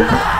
Yeah!